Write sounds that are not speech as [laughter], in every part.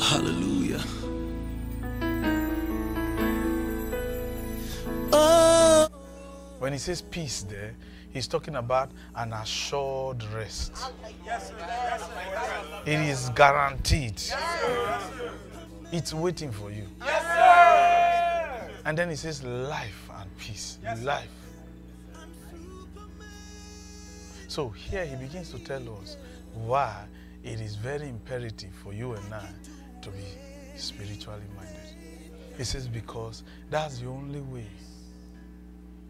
Hallelujah. Oh. When he says peace there, he's talking about an assured rest. It is guaranteed. It's waiting for you. And then he says life and peace. Life. So here he begins to tell us why it is very imperative for you and I to be spiritually minded. He says, because that's the only way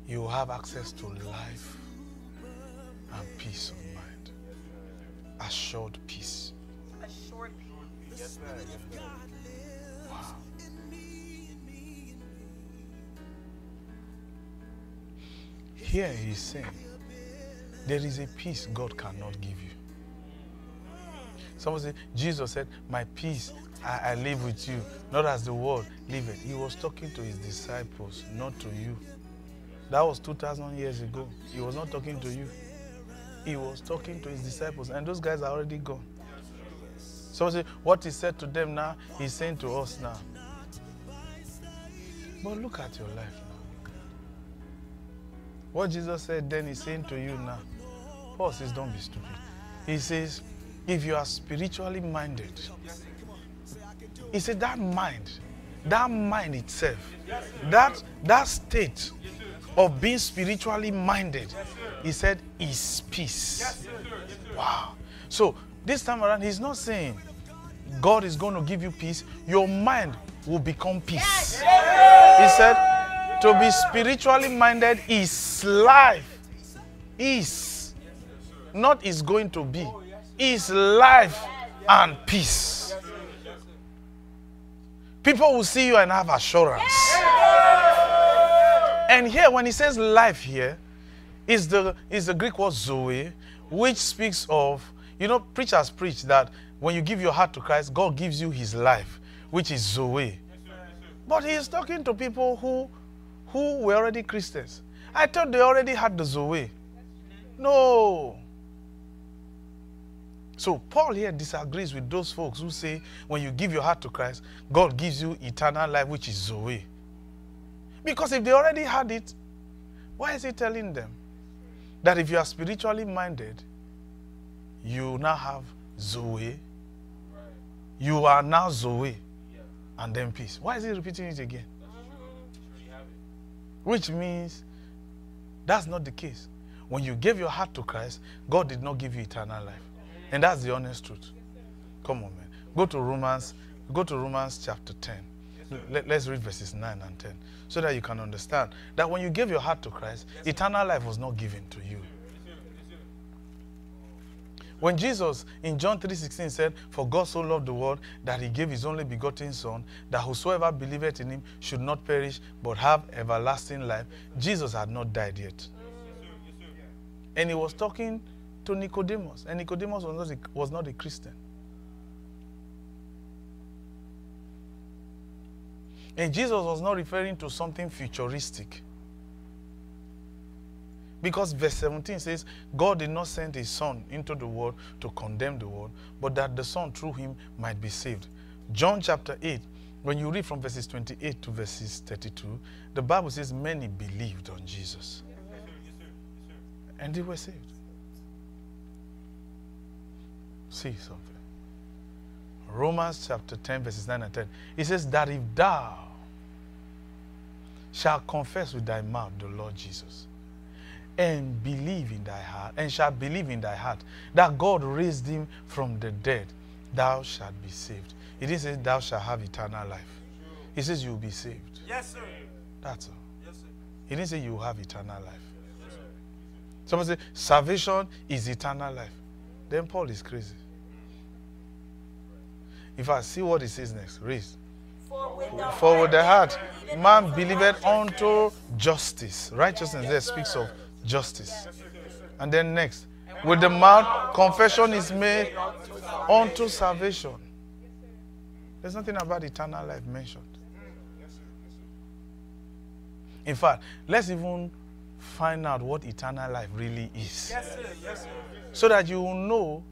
you have access to life and peace of mind. Assured peace. Assured peace. Wow. Here he's saying, there is a peace God cannot give you. Someone said, Jesus said, My peace I, I live with you, not as the world liveth. He was talking to his disciples, not to you. That was 2,000 years ago. He was not talking to you. He was talking to his disciples, and those guys are already gone. Say, What he said to them now, he's saying to us now. But look at your life now. What Jesus said then, he's saying to you now. Paul says, Don't be stupid. He says, If you are spiritually minded, he said, That mind, that mind itself, that, that state of being spiritually minded, he said, is peace. Wow. So this time around, he's not saying God is going to give you peace. Your mind will become peace. He said, to be spiritually minded is life. Is. Not is going to be. Is life and peace. People will see you and have assurance. And here, when he says life here, is the, is the Greek word zoe, which speaks of, you know, preachers preach that when you give your heart to Christ, God gives you his life, which is zoe. But he is talking to people who, who were already Christians. I thought they already had the zoe. No. So Paul here disagrees with those folks who say when you give your heart to Christ, God gives you eternal life, which is Zoe. Because if they already had it, why is he telling them that if you are spiritually minded, you now have Zoe, you are now Zoe, and then peace? Why is he repeating it again? Which means that's not the case. When you gave your heart to Christ, God did not give you eternal life. And that's the honest truth. Come on, man. Go to Romans, go to Romans chapter 10. Let, us read verses 9 and 10 so that you can understand that when you gave your heart to Christ, eternal life was not given to you. When Jesus in John 3:16 said, "For God so loved the world that he gave his only begotten son, that whosoever believeth in him should not perish but have everlasting life," Jesus had not died yet. And he was talking to Nicodemus, and Nicodemus was not a, was not a Christian. And Jesus was not referring to something futuristic. Because verse 17 says, God did not send his son into the world to condemn the world, but that the son through him might be saved. John chapter 8, when you read from verses 28 to verses 32, the Bible says many believed on Jesus. And they were saved. See something. Romans chapter 10, verses 9 and 10. It says that if thou shalt confess with thy mouth the Lord Jesus and believe in thy heart, and shalt believe in thy heart that God raised him from the dead, thou shalt be saved. It didn't say thou shalt have eternal life. He says you will be saved. Yes, sir. That's all. Yes, sir. He didn't say you will have eternal life. Someone say salvation is eternal life. Then Paul is crazy. If I see what he says next, read. For with the For with the heart man unto believeth unto justice. Righteousness there speaks of justice. And then next, with the mouth confession is made unto salvation. There's nothing about eternal life mentioned. In fact, let's even find out what eternal life really is. Yes, sir. Yes, sir. So that you will know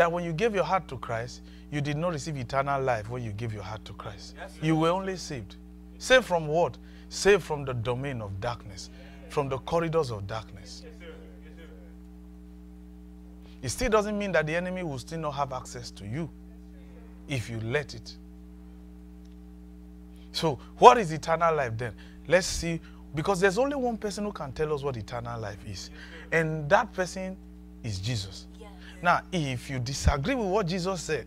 that when you gave your heart to Christ, you did not receive eternal life when you gave your heart to Christ. you were only saved. Saved from what? Saved from the domain of darkness, from the corridors of darkness. It still doesn't mean that the enemy will still not have access to you if you let it. So, what is eternal life then? Let's see, because there's only one person who can tell us what eternal life is, and that person is Jesus. Now, if you disagree with what Jesus said,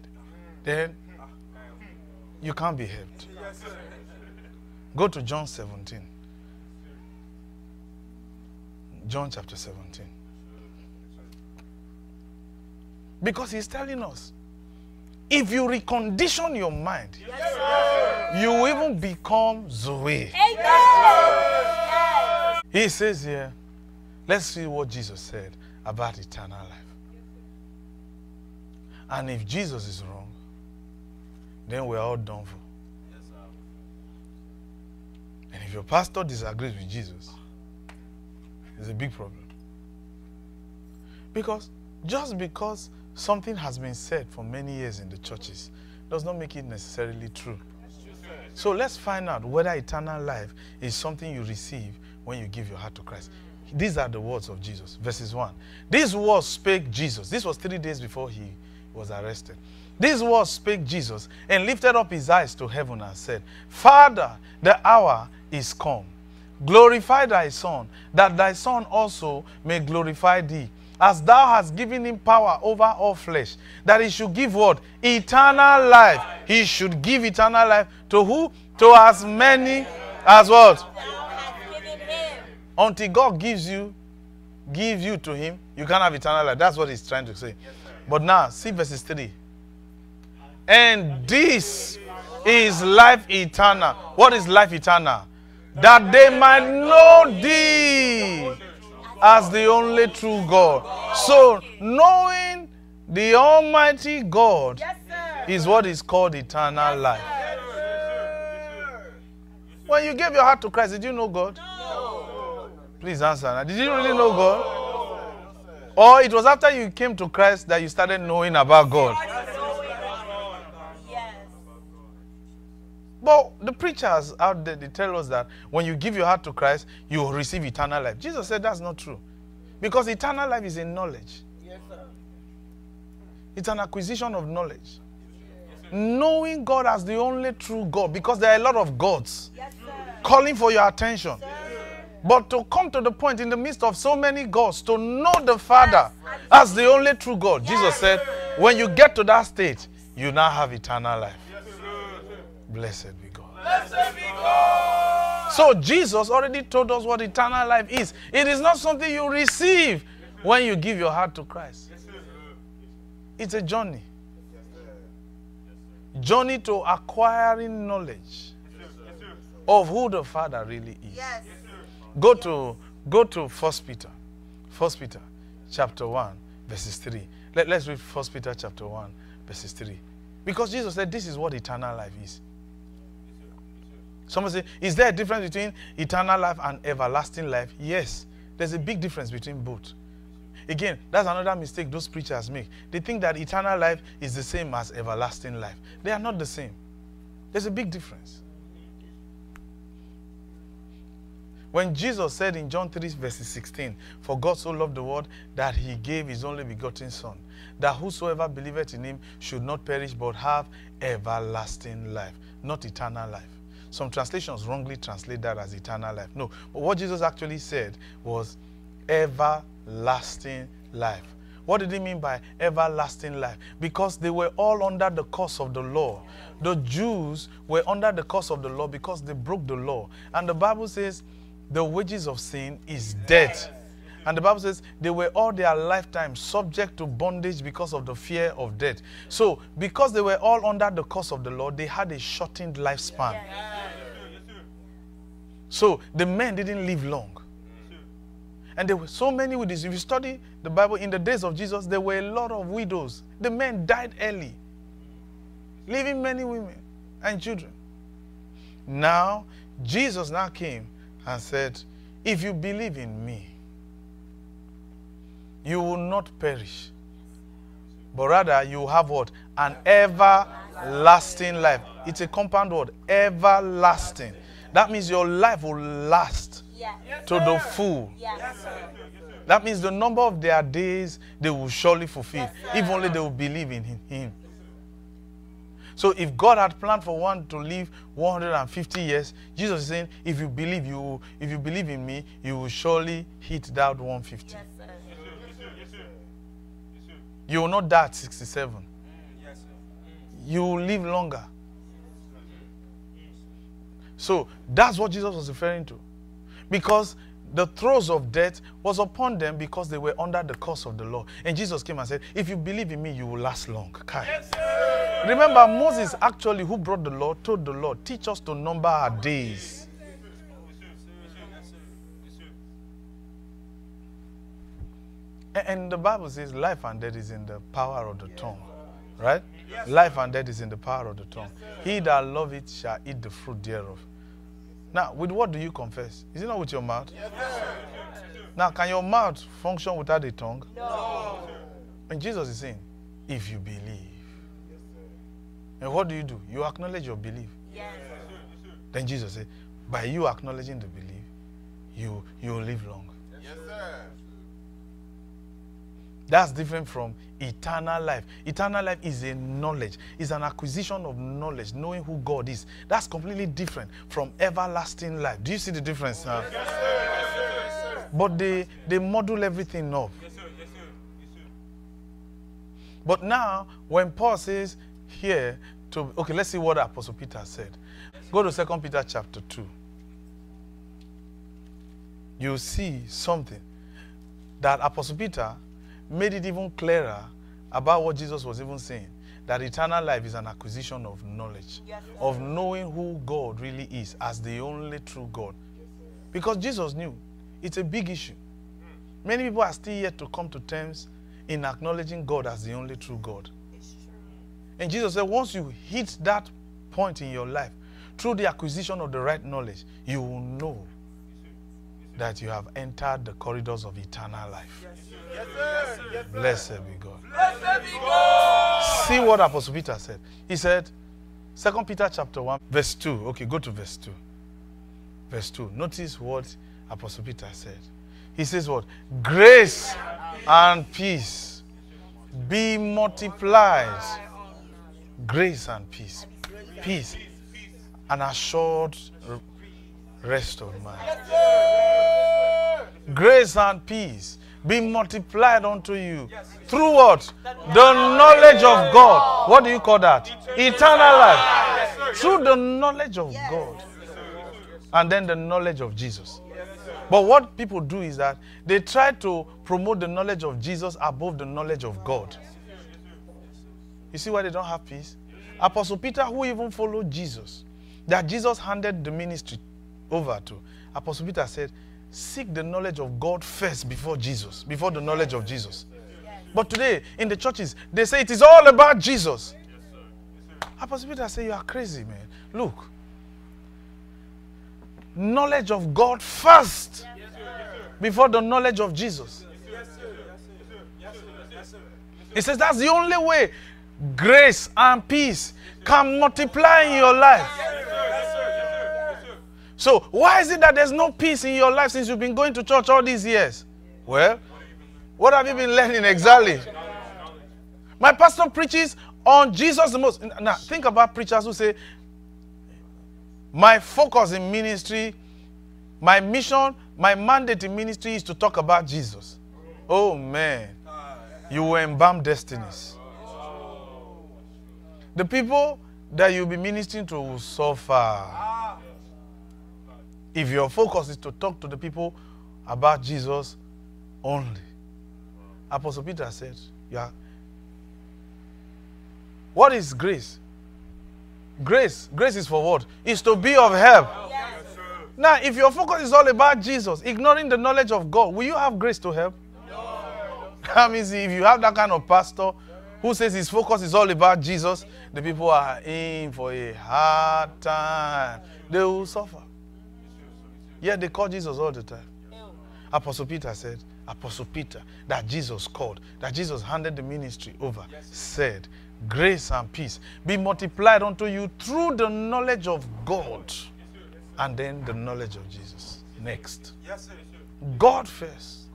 then you can't be helped. Go to John 17. John chapter 17. Because he's telling us if you recondition your mind, you will even become Zoe. He says here, let's see what Jesus said about eternal life. And if Jesus is wrong, then we're all done for. And if your pastor disagrees with Jesus, it's a big problem. Because just because something has been said for many years in the churches does not make it necessarily true. So let's find out whether eternal life is something you receive when you give your heart to Christ. These are the words of Jesus. Verses 1. These words spake Jesus. This was three days before he was arrested. These words spake Jesus and lifted up his eyes to heaven and said, Father, the hour is come. Glorify thy Son, that thy Son also may glorify thee, as thou hast given him power over all flesh, that he should give what? Eternal life. He should give eternal life to who? To as many as what? Until God gives you, gives you to him, you can't have eternal life. That's what he's trying to say. But now, see verses 3. And this is life eternal. What is life eternal? That they might know thee as the only true God. So, knowing the Almighty God is what is called eternal life. When you gave your heart to Christ, did you know God? Please answer. now. Did you really know God? Or it was after you came to Christ that you started knowing about God? Yes. But the preachers out there, they tell us that when you give your heart to Christ, you will receive eternal life. Jesus said that's not true. Because eternal life is in knowledge. Yes. It's an acquisition of knowledge. Knowing God as the only true God, because there are a lot of gods Yes, calling for your attention. But to come to the point in the midst of so many gods, to know the Father as the only true God, Jesus said, when you get to that state, you now have eternal life. Blessed be God. So Jesus already told us what eternal life is. It is not something you receive when you give your heart to Christ. It's a journey. Journey to acquiring knowledge of who the Father really is. Yes. Go to go to First Peter. First Peter chapter 1, verses 3. Let, let's read First Peter chapter 1, verses 3. Because Jesus said this is what eternal life is. Someone say, is there a difference between eternal life and everlasting life? Yes. There's a big difference between both. Again, that's another mistake those preachers make. They think that eternal life is the same as everlasting life. They are not the same. There's a big difference. When Jesus said in John 3, verses 16, For God so loved the world that he gave his only begotten Son, that whosoever believeth in him should not perish but have everlasting life, not eternal life. Some translations wrongly translate that as eternal life. No, but what Jesus actually said was everlasting life. What did he mean by everlasting life? Because they were all under the curse of the law. The Jews were under the curse of the law because they broke the law. And the Bible says the wages of sin is death. And the Bible says they were all their lifetime subject to bondage because of the fear of death. So, because they were all under the curse of the Lord, they had a shortened lifespan. So, the men didn't live long. And there were so many widows. If you study the Bible in the days of Jesus, there were a lot of widows. The men died early, leaving many women and children. Now, Jesus now came and said, If you believe in me, you will not perish, but rather you have what? An everlasting life. It's a compound word, everlasting. That means your life will last Yes. to the full. Yes. That means the number of their days they will surely fulfill, if only they will believe in him- Him. So, if God had planned for one to live 150 years, Jesus is saying, if you believe you, if you believe in me, you will surely hit that 150. Yes, sir. You will not die at 67. You will live longer. So that's what Jesus was referring to. Because the throes of death was upon them because they were under the curse of the law. And Jesus came and said, If you believe in me, you will last long. Kai. Remember, Moses actually, who brought the law, told the Lord, Teach us to number our days. And the Bible says life and death is in the power of the tongue. Right? Yes, Life and death is in the power of the tongue. He that loveth shall eat the fruit thereof. Now, with what do you confess? Is it not with your mouth? Yes. Sir. Now, can your mouth function without a tongue? No. And Jesus is saying, if you believe. Yes, And what do you do? You acknowledge your belief. Yes. Sir. Then Jesus said, by you acknowledging the belief, you you will live long. That's different from eternal life. Eternal life is a knowledge, it's an acquisition of knowledge, knowing who God is. That's completely different from everlasting life. Do you see the difference now? But they they model everything up. But now, when Paul says here to okay, let's see what Apostle Peter said. Go to Second Peter chapter 2. You see something that Apostle Peter made it even clearer about what Jesus was even saying. That eternal life is an acquisition of knowledge, Yes, of knowing who God really is as the only true God. Because Jesus knew it's a big issue. Many people are still yet to come to terms in acknowledging God as the only true God. And Jesus said, once you hit that point in your life, through the acquisition of the right knowledge, you will know that you have entered the corridors of eternal life. Blessed be God. See what Apostle Peter said. He said, 2 Peter chapter 1, verse 2. Okay, go to verse 2. Verse 2. Notice what Apostle Peter said. He says what? Grace and peace be multiplied. Grace and peace. Peace. An assured rest of mind. Grace and peace be multiplied unto you. Through what? The knowledge of God. What do you call that? Eternal life. Through the knowledge of God. And then the knowledge of Jesus. But what people do is that they try to promote the knowledge of Jesus above the knowledge of God. You see why they don't have peace? Apostle Peter, who even followed Jesus, that Jesus handed the ministry over to, Apostle Peter said, Seek the knowledge of God first before Jesus, before the knowledge of Jesus. But today, in the churches, they say it is all about Jesus. Apostle Peter said, You are crazy, man. Look, knowledge of God first before the knowledge of Jesus. He says that's the only way grace and peace can multiply in your life. So, why is it that there's no peace in your life since you've been going to church all these years? Well, what have you been learning exactly? My pastor preaches on Jesus the most. Now, think about preachers who say, My focus in ministry, my mission, my mandate in ministry is to talk about Jesus. Oh, man. You will embalm destinies. The people that you'll be ministering to will suffer. If your focus is to talk to the people about Jesus only. Apostle Peter said, yeah. What is grace? Grace. Grace is for what? Is to be of help. Yes. Now, if your focus is all about Jesus, ignoring the knowledge of God, will you have grace to help? No. That means if you have that kind of pastor who says his focus is all about Jesus, the people are in for a hard time. They will suffer. Yeah, they call Jesus all the time. Apostle Peter said, Apostle Peter, that Jesus called, that Jesus handed the ministry over, said, Grace and peace be multiplied unto you through the knowledge of God and then the knowledge of Jesus. Next. Yes, sir. God first.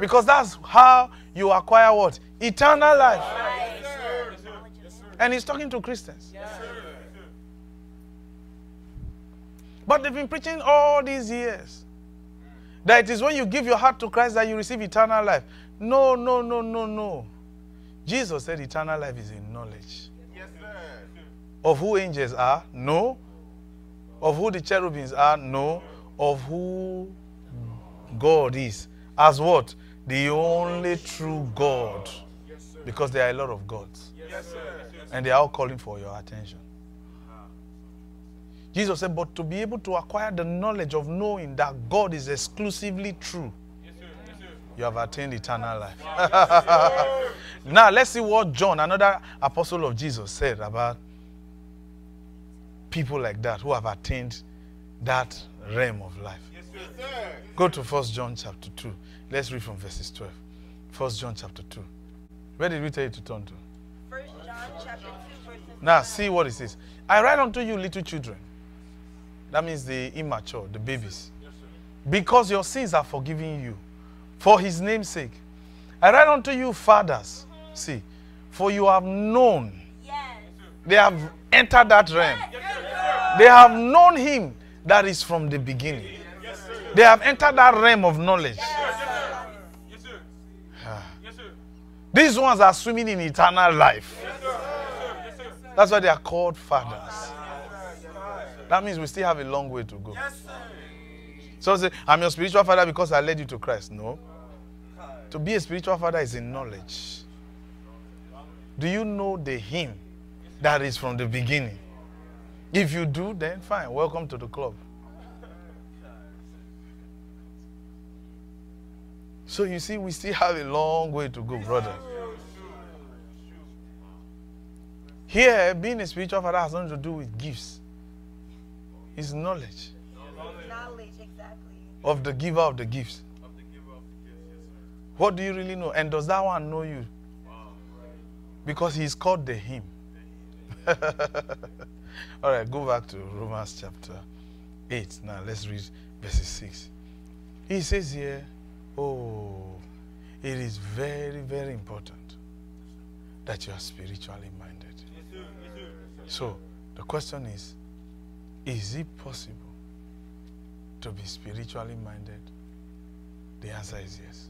Because that's how you acquire what? Eternal life. And he's talking to Christians. But they've been preaching all these years that it is when you give your heart to Christ that you receive eternal life. No, no, no, no, no. Jesus said eternal life is in knowledge. Yes, sir. Of who angels are? No. Of who the cherubims are? No. Of who God is. As what? The only true God. Because there are a lot of gods. Yes, sir. And they are all calling for your attention. Jesus said, but to be able to acquire the knowledge of knowing that God is exclusively true, you have attained eternal life. [laughs] now, let's see what John, another apostle of Jesus, said about people like that who have attained that realm of life. Yes, sir. Go to 1 John chapter 2. Let's read from verses 12. 1 John chapter 2. Where did we tell you to turn to? First John chapter 2, verse Now, see what it says. I write unto you, little children. That means the immature, the babies. Because your sins are forgiven you for his name's sake. I write unto you, fathers. See, for you have known, Yes. they have entered that realm. Yes, They have known him that is from the beginning. They have entered that realm of knowledge. Yes, sir. Ah. Yes, sir. These ones are swimming in eternal life. That's why they are called fathers. That means we still have a long way to go. Yes, sir. So say, I'm your spiritual father because I led you to Christ. No. To be a spiritual father is in knowledge. Do you know the him that is from the beginning? If you do, then fine. Welcome to the club. So you see, we still have a long way to go, brother. Here, being a spiritual father has nothing to do with gifts. It's knowledge Knowledge, exactly. of the giver of the gifts. What do you really know? And does that one know you? Because he's called the him. [laughs] All right, go back to Romans chapter 8. Now let's read verses 6. He says here, Oh, it is very, very important that you are spiritually minded. So the question is Is it possible to be spiritually minded? The answer is yes.